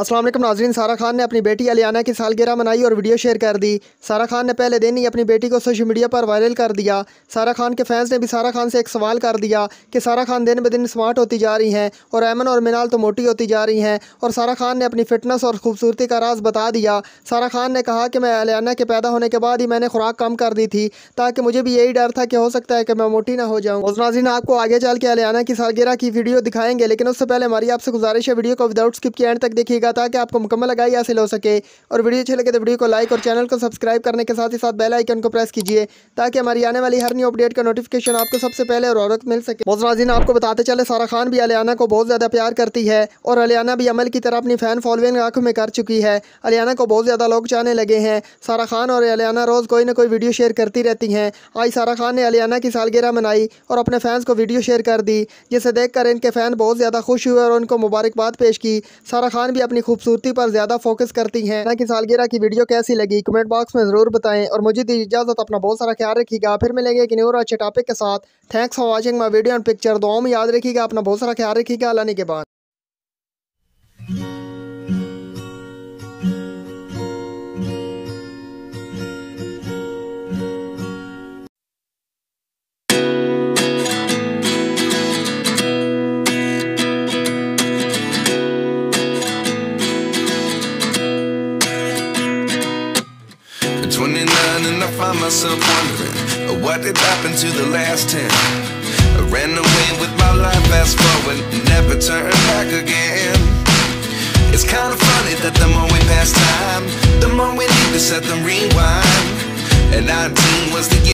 वालेकुम नाजरीन, सारा खान ने अपनी बेटी अलियाना की सालगिरह मनाई और वीडियो शेयर कर दी। सारा खान ने पहले दिन ही अपनी बेटी को सोशल मीडिया पर वायरल कर दिया। सारा खान के फैंस ने भी सारा खान से एक सवाल कर दिया कि सारा खान दिन ब दिन स्मार्ट होती जा रही हैं और एमन और मिनाल तो मोटी होती जा रही हैं और सारा खान ने अपनी फिटनेस और खूबसूरती का राज बता दिया। सारा खान ने कहा कि मैं अलियाना के पैदा होने के बाद ही मैंने खुराक कम कर दी थी ताकि मुझे भी यही डर था कि हो सकता है कि मैं मोटी ना हो जाऊँ। और नाजिन आपको आगे चल के अलियाना की सालगिरह की वीडियो दिखाएँगे, लेकिन उससे पहले हमारी आपसे गुजारिश है, वीडियो को विदाउट स्किप के एंड तक देखिएगा। ताकि आपको मुकम्मल लगाई हासिल हो सके। और वीडियो अच्छी लगे तो वीडियो को लाइक और चैनल को सब्सक्राइब करने के साथ ही साथ बेल आइकन को प्रेस कीजिए, ताकि हमारी आने वाली हर न्यू अपडेट का नोटिफिकेशन आपको सबसे पहले और औरत मिल सके। मोजनाजीन आपको बताते चले, सारा खान भी अलियाना को बहुत ज़्यादा प्यार करती है और अलियाना भी अमल की तरह अपनी फ़ैन फॉलोइंग आँखों में कर चुकी है। अलियाना को बहुत ज़्यादा लोग चाहने लगे हैं। सारा खान और अलियाना रोज़ कोई ना कोई वीडियो शेयर करती रहती हैं। आज सारा खान ने अलियाना की सालगिरह मनाई और अपने फैंस को वीडियो शेयर कर दी, जिसे देखकर इनके फ़ैन बहुत ज़्यादा खुश हुए और उनको मुबारकबाद पेश की। सारा खान भी अपनी खूबसूरती पर ज़्यादा फोकस करती हैं। ना कि सालगिरह की वीडियो कैसी लगी कमेंट बॉक्स में ज़रूर बताएँ और मुझे दी इजाज़त, अपना बहुत सारा ख्याल रखिएगा। फिर मिलेंगे एक न्यू और अच्छे टॉपिक के साथ। Thanks for watching my video and picture दो याद रखिएगा, अपना बहुत सारा ख्याल रखिएगा। लाने के बाद। 29 and I find myself wondering uh, what did happen to the last 10. I ran away with my life, fast forward, never turn back again. It's kind of funny that the more we pass time, the more we need to set the rewind. And 19 was the year.